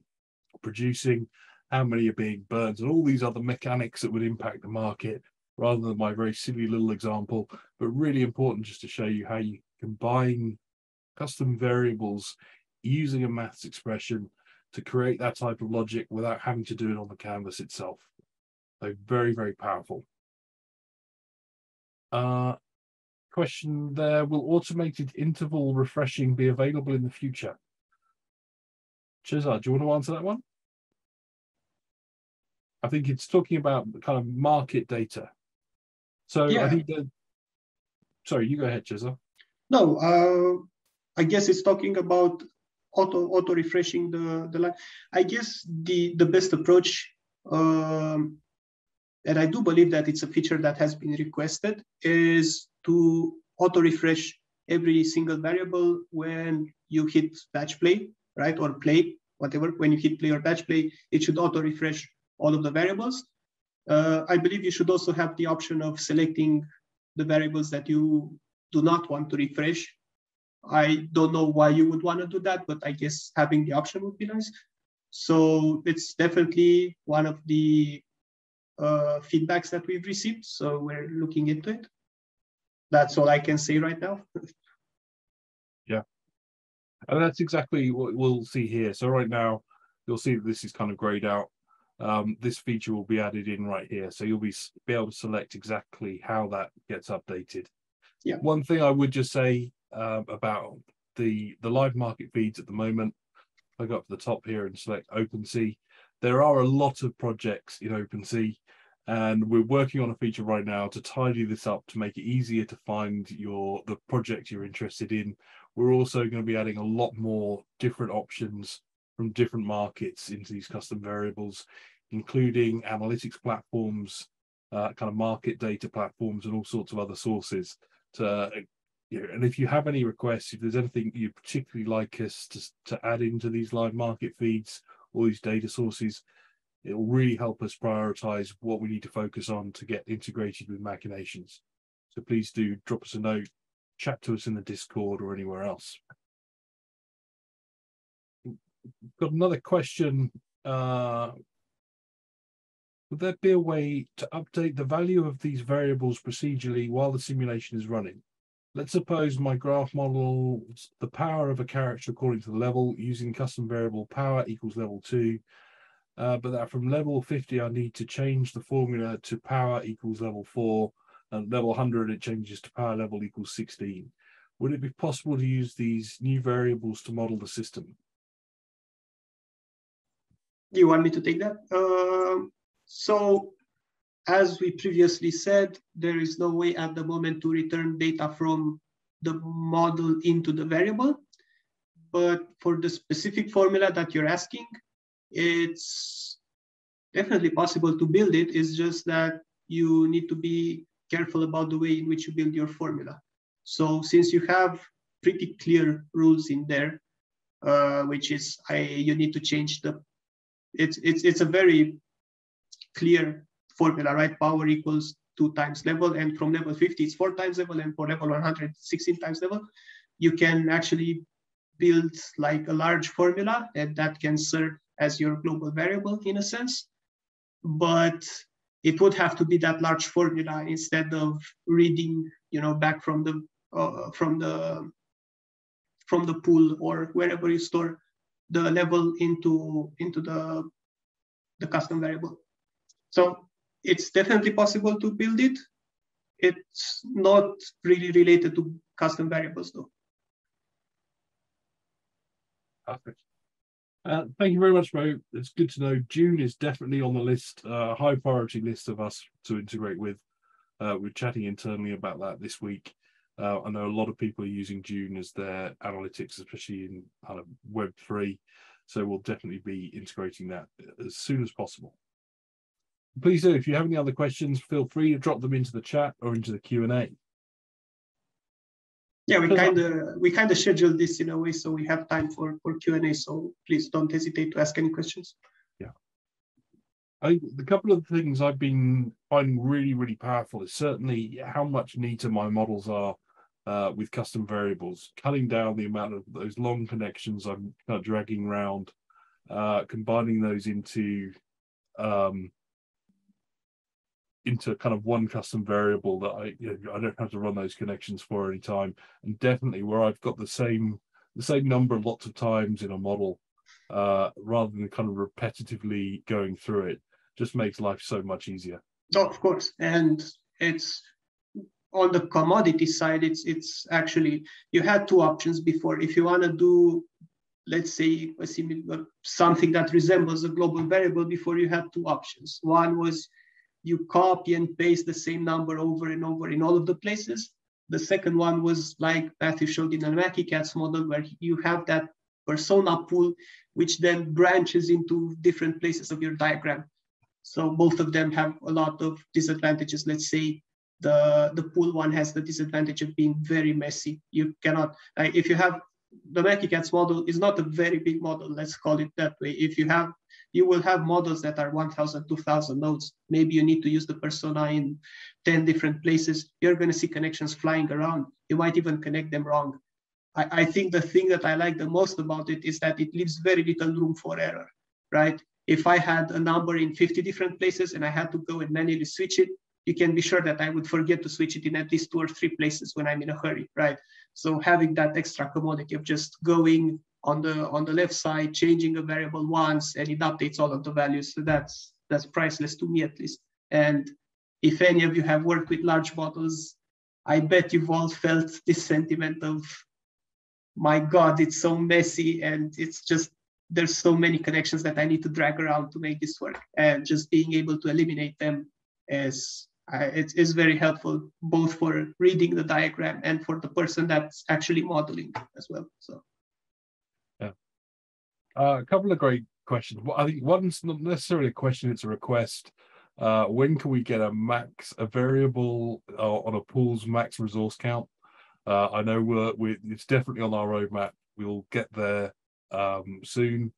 A: producing, how many are being burned, and all these other mechanics that would impact the market, rather than my very silly little example, but really important just to show you how you combine custom variables using a maths expression to create that type of logic without having to do it on the canvas itself. So very, very powerful. Uh, question there, will automated interval refreshing be available in the future? Cezar, do you want to answer that one? I think it's talking about kind of market data. So yeah. I think that, sorry, you go ahead, Cezar.
B: No, uh, I guess it's talking about auto auto refreshing the the line. I guess the the best approach, um, and I do believe that it's a feature that has been requested, is to auto refresh every single variable when you hit batch play, right, or play, whatever. When you hit play or batch play, it should auto refresh all of the variables. Uh, I believe you should also have the option of selecting the variables that you do not want to refresh I don't know why you would want to do that, but I guess having the option would be nice. So it's definitely one of the uh, feedbacks that we've received. So we're looking into it. That's all I can say right now.
A: yeah. And that's exactly what we'll see here. So right now, you'll see that this is kind of grayed out. Um, this feature will be added in right here. So you'll be, be able to select exactly how that gets updated.
B: Yeah.
A: One thing I would just say um, about the the live market feeds at the moment. I go up to the top here and select OpenSea. There are a lot of projects in OpenSea, and we're working on a feature right now to tidy this up to make it easier to find your the project you're interested in. We're also going to be adding a lot more different options from different markets into these custom variables, including analytics platforms, uh, kind of market data platforms, and all sorts of other sources to you know, and if you have any requests, if there's anything you particularly like us to, to add into these live market feeds or these data sources, it will really help us prioritize what we need to focus on to get integrated with Machinations. So please do drop us a note, chat to us in the Discord or anywhere else. Got another question. Uh, would there be a way to update the value of these variables procedurally while the simulation is running? Let's suppose my graph models the power of a character according to the level using custom variable power equals level two, uh, but that from level 50, I need to change the formula to power equals level four, and level 100, it changes to power level equals 16. Would it be possible to use these new variables to model the system?
B: Do you want me to take that? Uh, so as we previously said, there is no way at the moment to return data from the model into the variable. But for the specific formula that you're asking, it's definitely possible to build it. It's just that you need to be careful about the way in which you build your formula. So since you have pretty clear rules in there, uh, which is I, you need to change the, it's, it's, it's a very clear formula, right? Power equals two times level, and from level 50, it's four times level, and for level 100, 16 times level. You can actually build like a large formula, and that can serve as your global variable in a sense. But it would have to be that large formula instead of reading, you know, back from the uh, from the from the pool or wherever you store the level into into the the custom variable. So it's definitely possible to build it. It's not really related to custom variables though.
A: Perfect. Uh, thank you very much, Mo. It's good to know Dune is definitely on the list, uh, high priority list of us to integrate with. Uh, we're chatting internally about that this week. Uh, I know a lot of people are using Dune as their analytics, especially in kind of Web three. So we'll definitely be integrating that as soon as possible. Please do. If you have any other questions, feel free to drop them into the chat or into the Q and A.
B: Yeah, we kind of we kind of scheduled this in a way so we have time for for Q and A. So please don't hesitate to ask any questions.
A: Yeah, I the couple of things I've been finding really really powerful is certainly how much neater my models are uh, with custom variables, cutting down the amount of those long connections I'm kind of dragging around, uh, combining those into um, into kind of one custom variable that I you know, I don't have to run those connections for any time, and definitely where I've got the same the same number lots of times in a model, uh, rather than kind of repetitively going through it, just makes life so much easier.
B: Oh, of course, and it's on the commodity side. It's it's actually you had two options before. If you want to do let's say a similar something that resembles a global variable before you had two options one was you copy and paste the same number over and over in all of the places. The second one was like Matthew showed in the Cats model, where you have that persona pool, which then branches into different places of your diagram. So both of them have a lot of disadvantages. Let's say the, the pool one has the disadvantage of being very messy. You cannot, if you have the MachiCatz model is not a very big model, let's call it that way. If you have you will have models that are 1000 2000 nodes. Maybe you need to use the persona in 10 different places. You're going to see connections flying around. You might even connect them wrong. I, I, think the thing that i like the most about it is that it leaves very little room for error right? If i had a number in 50 different places and i had to go and manually switch it you can be sure that i would forget to switch it in at least two or three places when i'm in a hurry right? So having that extra commodity of just going on the on the left side, changing a variable once, and it updates all of the values. So that's that's priceless to me at least. And if any of you have worked with large models, I bet you've all felt this sentiment of, my God, it's so messy and it's just there's so many connections that I need to drag around to make this work. And just being able to eliminate them is uh, it is very helpful both for reading the diagram and for the person that's actually modeling as well. So
A: uh, a couple of great questions. Well, I think one's not necessarily a question; it's a request. Uh, when can we get a max, a variable uh, on a pool's max resource count? Uh, I know we're, we're, it's definitely on our roadmap. We'll get there um, soon.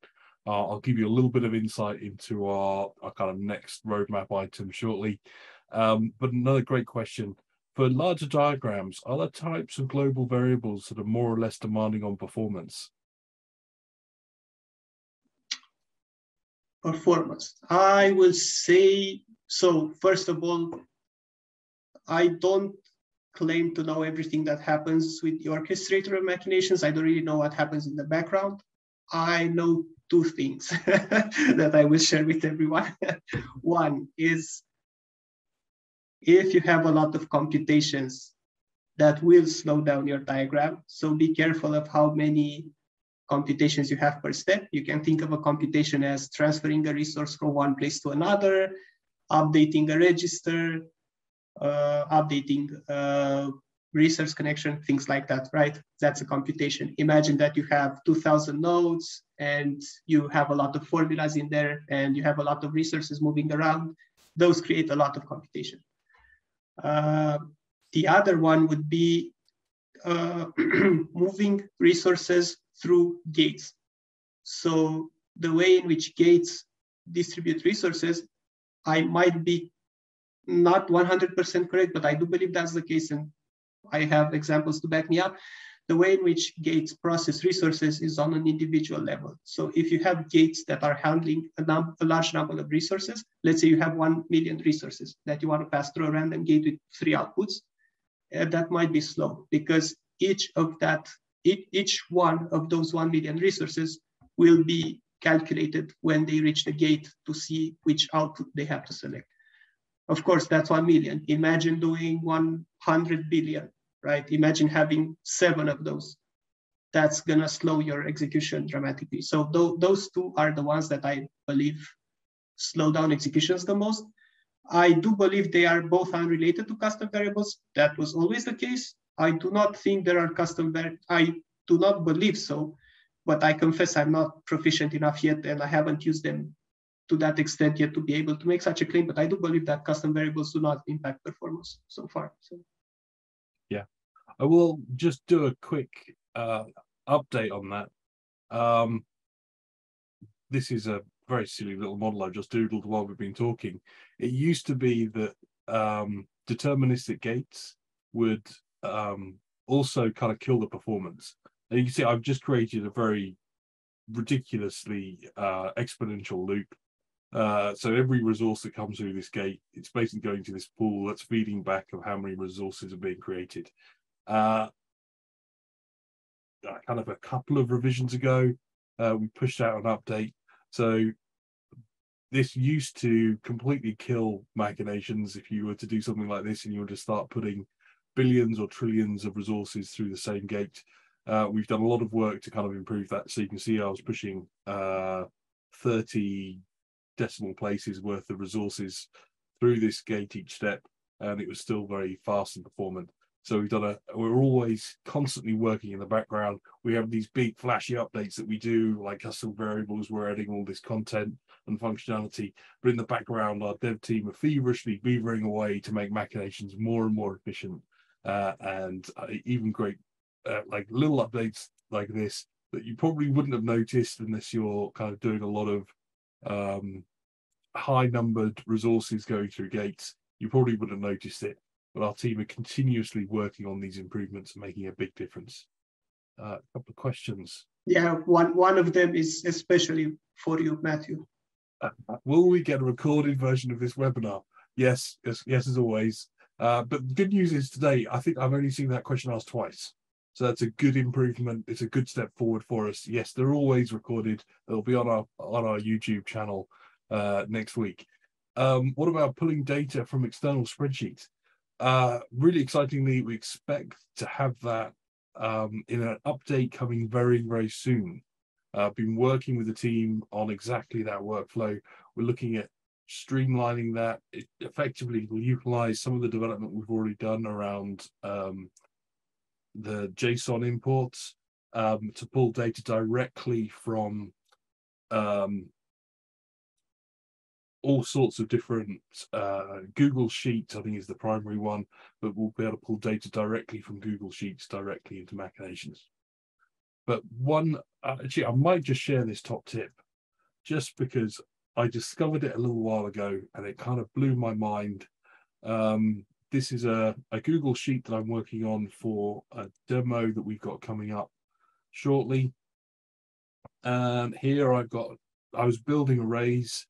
A: Uh, I'll give you a little bit of insight into our, our kind of next roadmap item shortly. Um, but another great question for larger diagrams: Are there types of global variables that are more or less demanding on performance?
B: Performance? I will say so. First of all, I don't claim to know everything that happens with the orchestrator of machinations. I don't really know what happens in the background. I know two things that I will share with everyone. One is if you have a lot of computations, that will slow down your diagram. So be careful of how many computations you have per step. You can think of a computation as transferring a resource from one place to another, updating a register, uh, updating a resource connection, things like that, right? That's a computation. Imagine that you have 2000 nodes and you have a lot of formulas in there and you have a lot of resources moving around. Those create a lot of computation. Uh, the other one would be uh, moving resources through gates. So the way in which gates distribute resources I might be not 100% correct, but I do believe that's the case. And I have examples to back me up. The way in which gates process resources is on an individual level. So if you have gates that are handling a, num- a large number of resources, let's say you have 1 million resources that you want to pass through a random gate with three outputs, uh, that might be slow because each of that, each one of those 1 million resources will be calculated when they reach the gate to see which output they have to select. Of course, that's 1 million. Imagine doing 100 billion right? Imagine having seven of those. That's gonna slow your execution dramatically. So th those two are the ones that I believe slow down executions the most. I do believe they are both unrelated to custom variables. That was always the case. I do not think there are custom var I do not believe so, but I confess I'm not proficient enough yet and I haven't used them to that extent yet to be able to make such a claim, but I do believe that custom variables do not impact performance so far. So.
A: I will just do a quick uh, update on that. Um, this is a very silly little model I just doodled while we've been talking. It used to be that um, deterministic gates would um, also kind of kill the performance. And you can see I've just created a very ridiculously uh, exponential loop. Uh, so every resource that comes through this gate, it's basically going to this pool that's feeding back of how many resources are being created. Uh, uh, kind of a couple of revisions ago, uh, we pushed out an update. So this used to completely kill machinations if you were to do something like this and you were to start putting billions or trillions of resources through the same gate. Uh, we've done a lot of work to kind of improve that. So you can see I was pushing uh, 30 decimal places worth of resources through this gate each step, and it was still very fast and performant. So we've done a, we're always constantly working in the background. We have these big flashy updates that we do, like custom variables. We're adding all this content and functionality, but in the background, our dev team are feverishly beavering away to make machinations more and more efficient. Uh, and uh, even great, uh, like little updates like this that you probably wouldn't have noticed unless you're kind of doing a lot of um, high numbered resources going through gates. You probably wouldn't have noticed it but our team are continuously working on these improvements and making a big difference. Uh, a couple of questions.
B: Yeah, one one of them is especially for you, Matthew.
A: Uh, will we get a recorded version of this webinar? Yes, yes, yes, as always. Uh, but the good news is today, I think I've only seen that question asked twice. So that's a good improvement. It's a good step forward for us. Yes, they're always recorded. They'll be on our on our YouTube channel uh, next week. Um, what about pulling data from external spreadsheets? Uh, really excitingly, we expect to have that um, in an update coming very, very soon. I've uh, been working with the team on exactly that workflow. We're looking at streamlining that. It effectively will utilize some of the development we've already done around um, the JSON imports um, to pull data directly from um, all sorts of different uh, Google Sheets, I think is the primary one, but we'll be able to pull data directly from Google Sheets directly into Machinations. But one, uh, actually, I might just share this top tip just because I discovered it a little while ago and it kind of blew my mind. Um, this is a, a Google Sheet that I'm working on for a demo that we've got coming up shortly. And here I've got, I was building arrays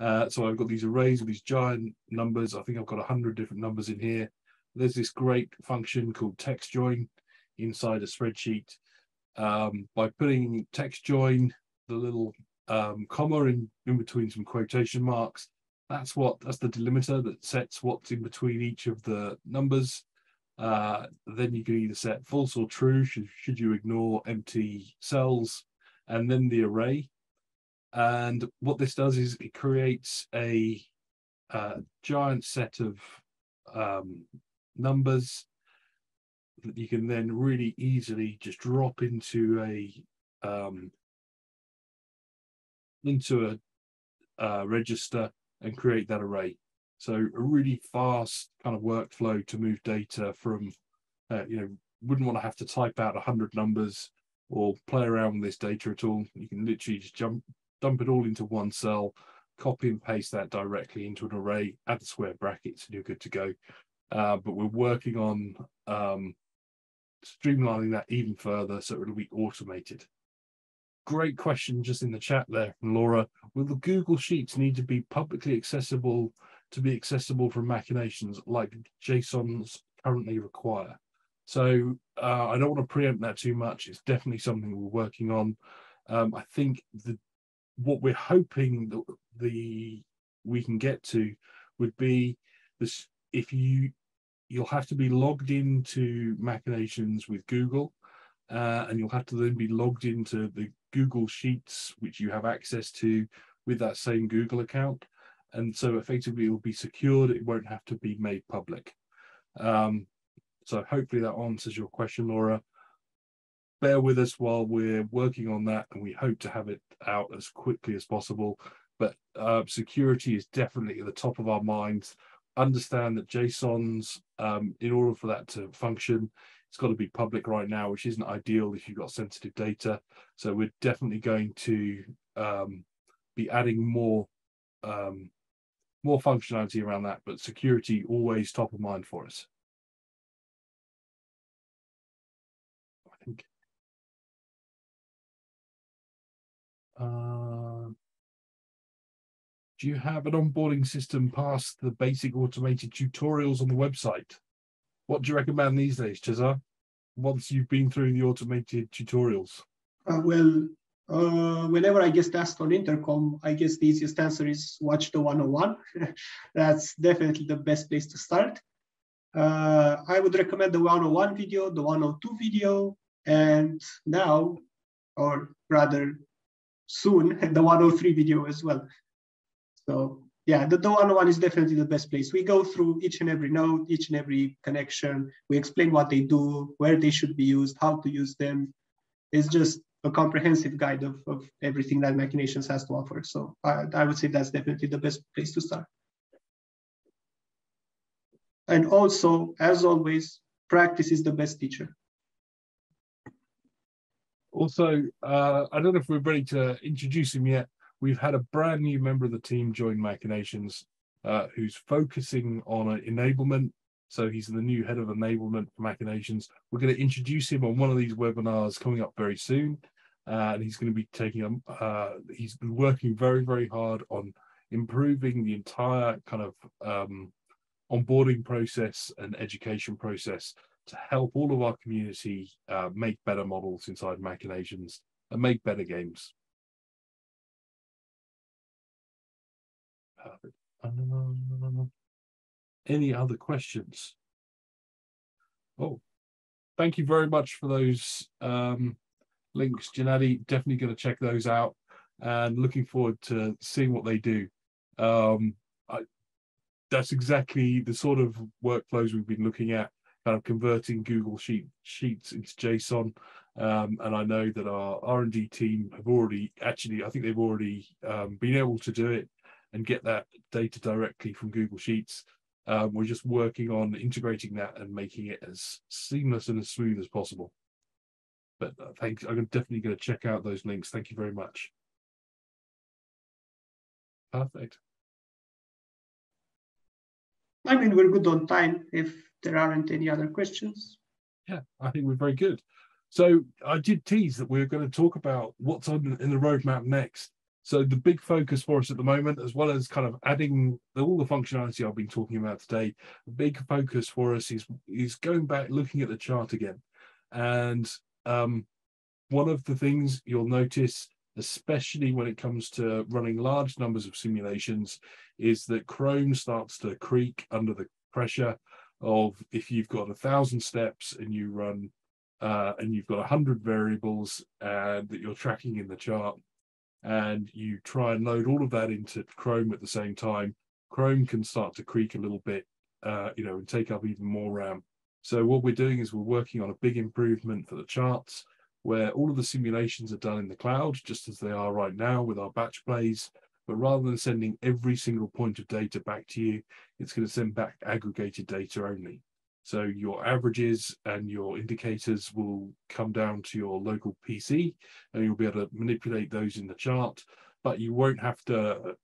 A: uh, so I've got these arrays with these giant numbers. I think I've got 100 different numbers in here. There's this great function called text join inside a spreadsheet. Um, by putting text join, the little um, comma in, in between some quotation marks, that's what that's the delimiter that sets what's in between each of the numbers. Uh, then you can either set false or true, should, should you ignore empty cells, and then the array. And what this does is it creates a, a giant set of um, numbers that you can then really easily just drop into a um, into a uh, register and create that array. So a really fast kind of workflow to move data from, uh, you know, wouldn't want to have to type out 100 numbers or play around with this data at all. You can literally just jump dump it all into one cell copy and paste that directly into an array, add the square brackets, and you're good to go. Uh, but we're working on um, streamlining that even further so it'll be automated. Great question just in the chat there from Laura. Will the Google Sheets need to be publicly accessible to be accessible from machinations like JSONs currently require? So uh, I don't want to preempt that too much. It's definitely something we're working on. Um, I think the what we're hoping that the we can get to would be this if you you'll have to be logged into machinations with Google uh, and you'll have to then be logged into the Google Sheets which you have access to with that same Google account. And so effectively it will be secured. It won't have to be made public. Um, so hopefully that answers your question Laura. Bear with us while we're working on that and we hope to have it out as quickly as possible. But uh, security is definitely at the top of our minds. Understand that JSONs, um, in order for that to function, it's got to be public right now, which isn't ideal if you've got sensitive data. So we're definitely going to um, be adding more um, more functionality around that, but security always top of mind for us. I think. Uh, do you have an onboarding system past the basic automated tutorials on the website? What do you recommend these days, Cezar? Once you've been through the automated tutorials?
B: Uh, well, uh, whenever I get asked on intercom, I guess the easiest answer is watch the 101. That's definitely the best place to start. Uh, I would recommend the 101 video, the 102 video, and now, or rather soon, the 103 video as well. So yeah, the, the 101 is definitely the best place. We go through each and every node, each and every connection. We explain what they do, where they should be used, how to use them. It's just a comprehensive guide of, of everything that Machinations has to offer. So I, I would say that's definitely the best place to start. And also, as always, practice is the best teacher.
A: Also, uh, I don't know if we're ready to introduce him yet, we've had a brand new member of the team join Machinations uh, who's focusing on enablement. So he's the new head of enablement for Machinations. We're going to introduce him on one of these webinars coming up very soon. Uh, and he's going to be taking, uh, he's been working very, very hard on improving the entire kind of um, onboarding process and education process to help all of our community uh, make better models inside Machinations and make better games. Um, any other questions? Oh, thank you very much for those um, links, Gennady. Definitely going to check those out and looking forward to seeing what they do. Um, I, that's exactly the sort of workflows we've been looking at, kind of converting Google Sheet, Sheets into JSON. Um, and I know that our R&D team have already, actually, I think they've already um, been able to do it and get that data directly from Google Sheets. Um, we're just working on integrating that and making it as seamless and as smooth as possible. But uh, thanks, I'm definitely going to check out those links. Thank you very much. Perfect.
B: I mean, we're good on time if there aren't any other questions.
A: Yeah, I think we're very good. So I did tease that we are going to talk about what's on in the roadmap next. So the big focus for us at the moment, as well as kind of adding all the functionality I've been talking about today, the big focus for us is is going back, looking at the chart again. And um, one of the things you'll notice, especially when it comes to running large numbers of simulations, is that Chrome starts to creak under the pressure of if you've got a thousand steps and you run uh, and you've got a hundred variables uh, that you're tracking in the chart and you try and load all of that into Chrome at the same time, Chrome can start to creak a little bit, uh, you know, and take up even more RAM. So what we're doing is we're working on a big improvement for the charts where all of the simulations are done in the cloud, just as they are right now with our batch plays. But rather than sending every single point of data back to you, it's going to send back aggregated data only. So your averages and your indicators will come down to your local PC and you'll be able to manipulate those in the chart, but you won't have to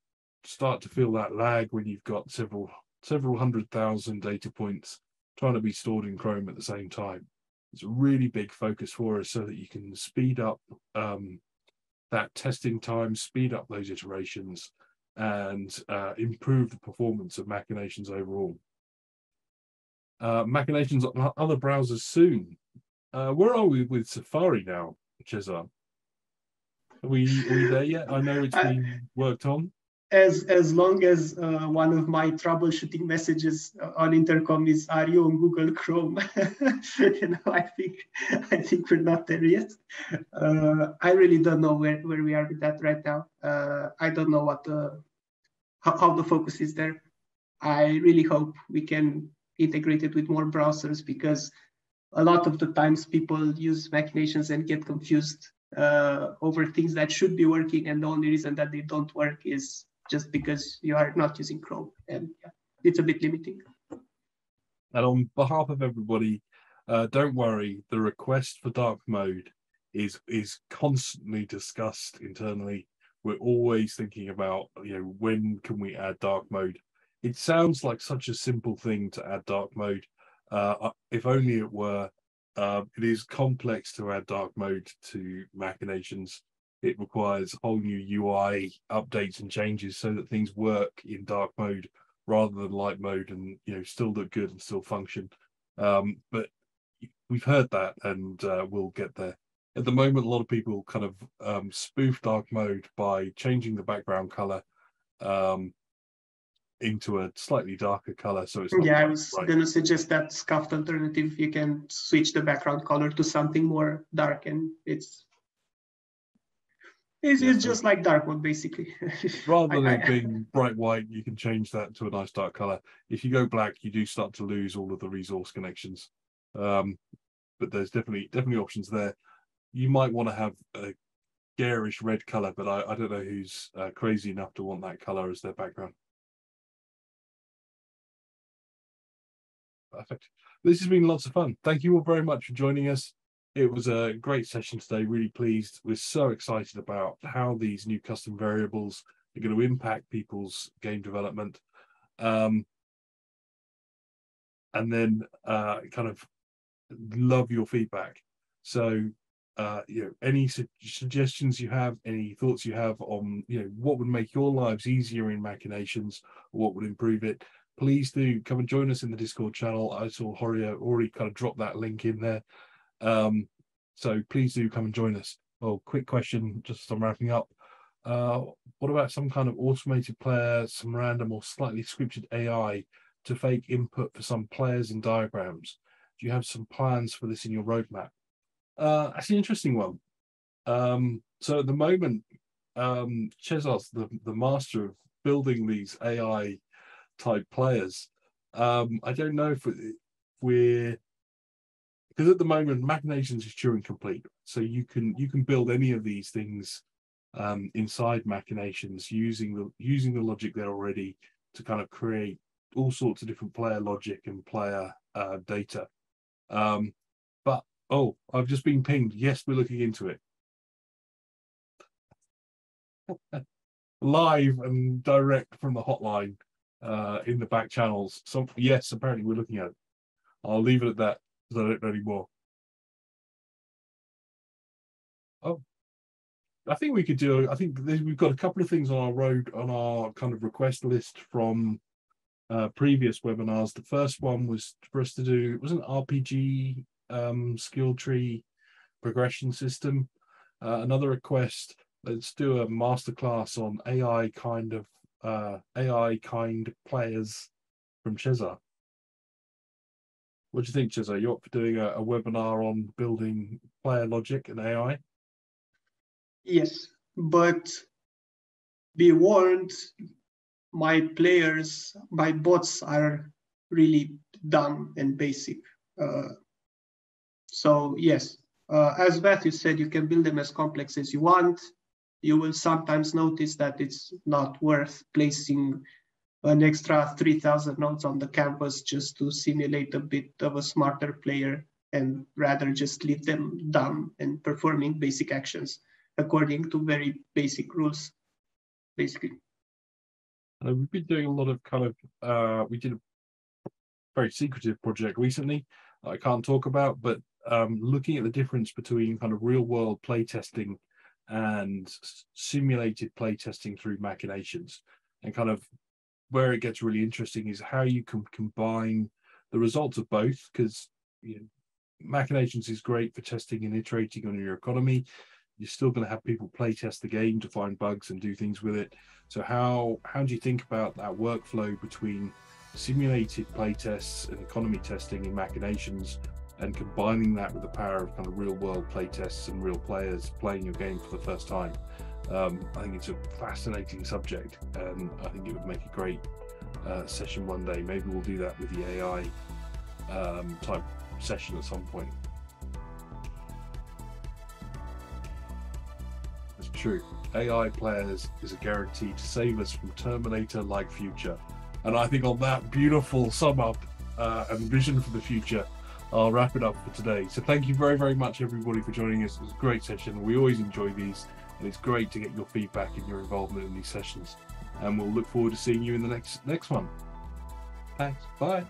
A: start to feel that lag when you've got several several hundred thousand data points trying to be stored in Chrome at the same time. It's a really big focus for us so that you can speed up um, that testing time, speed up those iterations, and uh, improve the performance of Machinations overall. Uh, Machinations on other browsers soon. Uh, where are we with Safari now, Cezar? Are we, are we there yet? I know it's been worked on
B: as as long as uh, one of my troubleshooting messages on intercom is are you on google chrome you know i think i think we're not there yet uh, i really don't know where, where we are with that right now uh, i don't know what the how, how the focus is there i really hope we can integrate it with more browsers because a lot of the times people use machinations and get confused uh, over things that should be working and the only reason that they don't work is just because you are not using Chrome. And yeah, it's a bit limiting.
A: And on behalf of everybody, uh, don't worry, the request for dark mode is is constantly discussed internally. We're always thinking about, you know, when can we add dark mode? It sounds like such a simple thing to add dark mode. Uh, if only it were. Uh, it is complex to add dark mode to machinations it requires whole new UI updates and changes so that things work in dark mode rather than light mode and you know still look good and still function. Um, but we've heard that and uh, we'll get there. At the moment, a lot of people kind of um, spoof dark mode by changing the background color um, into a slightly darker color. So it's
B: yeah, I was right. going to suggest that scuffed alternative. You can switch the background color to something more dark, and it's it's, yeah, it's just like dark mode, basically.
A: Rather than it being bright white, you can change that to a nice dark color. If you go black, you do start to lose all of the resource connections. Um, but there's definitely definitely options there. You might want to have a garish red color, but I, I don't know who's uh, crazy enough to want that color as their background. Perfect. This has been lots of fun. Thank you all very much for joining us it was a great session today. Really pleased. We're so excited about how these new custom variables are going to impact people's game development. Um, and then uh, kind of love your feedback. So, uh, you know, any su suggestions you have, any thoughts you have on, you know, what would make your lives easier in machinations, what would improve it, please do come and join us in the Discord channel. I saw Horia already kind of drop that link in there. Um, so please do come and join us. Oh, quick question, just as I'm wrapping up. Uh, what about some kind of automated player, some random or slightly scripted AI to fake input for some players in diagrams? Do you have some plans for this in your roadmap? Uh, that's an interesting one. Um, so at the moment, um, the, the master of building these AI type players. Um, I don't know if we're because at the moment machinations is Turing complete. So you can you can build any of these things um, inside machinations using the using the logic there already to kind of create all sorts of different player logic and player uh, data. Um, but oh i've just been pinged. Yes we're looking into it. Live and direct from the hotline uh, in the back channels so yes apparently we're looking at it i'll leave it at that because I don't know anymore. Oh, I think we could do. I think we've got a couple of things on our road on our kind of request list from uh, previous webinars. The first one was for us to do it was an RPG um, skill tree progression system. Uh, another request. Let's do a masterclass on AI kind of uh, AI kind players from Cezar. What do you think, Cezar? You're up for doing a, a webinar on building player logic and AI?
B: Yes, but be warned, my players, my bots are really dumb and basic. Uh, so yes, uh, as Matthew said, you can build them as complex as you want. You will sometimes notice that it's not worth placing an extra 3000 nodes on the canvas just to simulate a bit of a smarter player and rather just leave them dumb and performing basic actions according to very basic rules, basically.
A: And we've been doing a lot of kind of uh, we did a very secretive project recently I can't talk about, but um, looking at the difference between kind of real world playtesting and simulated playtesting through machinations. And kind of where it gets really interesting is how you can combine the results of both because you know, machinations is great for testing and iterating on your economy. You're still going to have people play test the game to find bugs and do things with it. So how how do you think about that workflow between simulated playtests and economy testing in machinations and combining that with the power of kind of real world playtests and real players playing your game for the first time. Um, I think it's a fascinating subject, and I think it would make a great uh, session one day. Maybe we'll do that with the AI um, type session at some point. It's true. AI players is a guarantee to save us from Terminator like future. And I think on that beautiful sum up uh, and vision for the future, I'll wrap it up for today. So thank you very, very much, everybody, for joining us. It was a great session. We always enjoy these, and it's great to get your feedback and your involvement in these sessions. And we'll look forward to seeing you in the next next one. Thanks. Bye.